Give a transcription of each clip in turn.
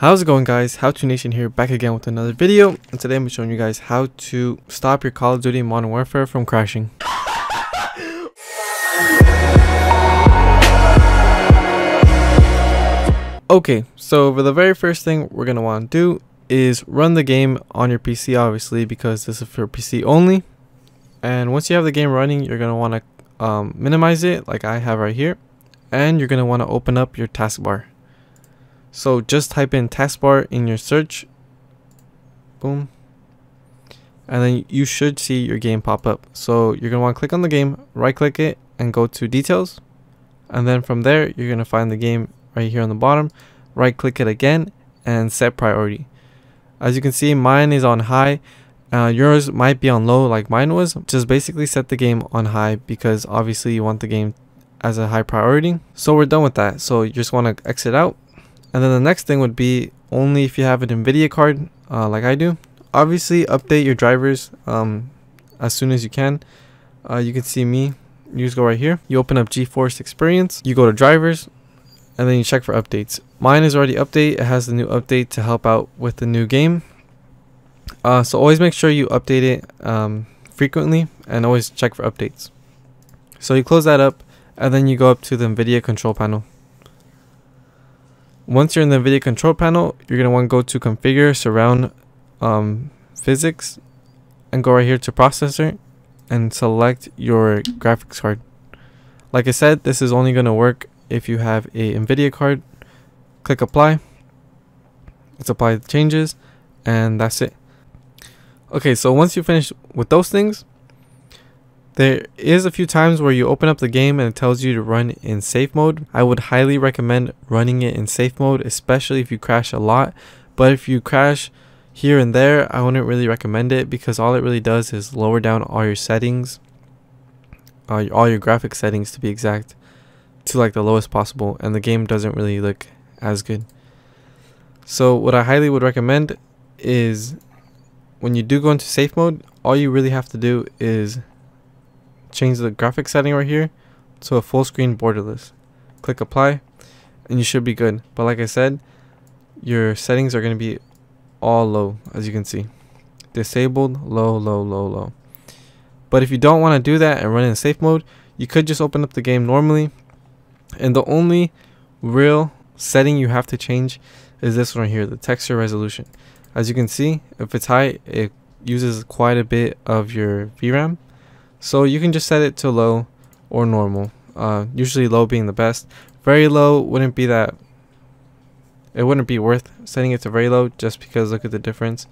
How's it going guys? How to Nation here back again with another video and today I'm showing you guys how to stop your Call of Duty Modern Warfare from crashing. Okay, so for the very first thing we're going to want to do is run the game on your PC obviously because this is for PC only. And once you have the game running, you're going to want to um, minimize it like I have right here. And you're going to want to open up your taskbar. So just type in taskbar in your search. Boom. And then you should see your game pop up. So you're going to want to click on the game, right click it, and go to details. And then from there, you're going to find the game right here on the bottom. Right click it again and set priority. As you can see, mine is on high. Uh, yours might be on low like mine was. Just basically set the game on high because obviously you want the game as a high priority. So we're done with that. So you just want to exit out and then the next thing would be only if you have an NVIDIA card uh, like I do. Obviously update your drivers um, as soon as you can. Uh, you can see me. You just go right here. You open up GeForce Experience. You go to drivers and then you check for updates. Mine is already update. It has the new update to help out with the new game. Uh, so always make sure you update it um, frequently and always check for updates. So you close that up and then you go up to the NVIDIA control panel. Once you're in the NVIDIA control panel, you're going to want to go to configure surround um, PhysX and go right here to processor and select your graphics card. Like I said, this is only going to work if you have a NVIDIA card. Click apply. Let's apply the changes and that's it. Okay, so once you finish with those things, there is a few times where you open up the game and it tells you to run in safe mode. I would highly recommend running it in safe mode, especially if you crash a lot. But if you crash here and there, I wouldn't really recommend it because all it really does is lower down all your settings, uh, all your graphic settings to be exact, to like the lowest possible, and the game doesn't really look as good. So what I highly would recommend is when you do go into safe mode, all you really have to do is change the graphic setting right here to a full screen borderless. Click apply and you should be good. But like I said, your settings are going to be all low as you can see. Disabled, low, low, low, low. But if you don't want to do that and run in safe mode, you could just open up the game normally. And the only real setting you have to change is this one right here, the texture resolution. As you can see, if it's high, it uses quite a bit of your VRAM. So you can just set it to low or normal. Uh, usually low being the best. Very low wouldn't be that. It wouldn't be worth setting it to very low just because look at the difference.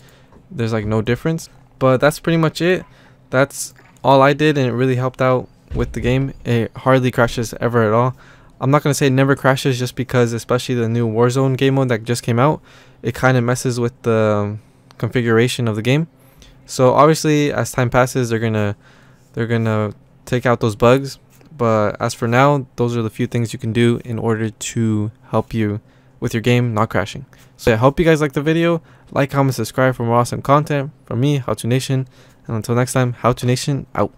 There's like no difference. But that's pretty much it. That's all I did and it really helped out with the game. It hardly crashes ever at all. I'm not going to say it never crashes just because especially the new Warzone game mode that just came out. It kind of messes with the configuration of the game. So obviously as time passes they're going to they're gonna take out those bugs. But as for now those are the few things you can do in order to help you with your game not crashing. So i hope you guys like the video. Like comment subscribe for more awesome content from me how to nation. And until next time how to nation out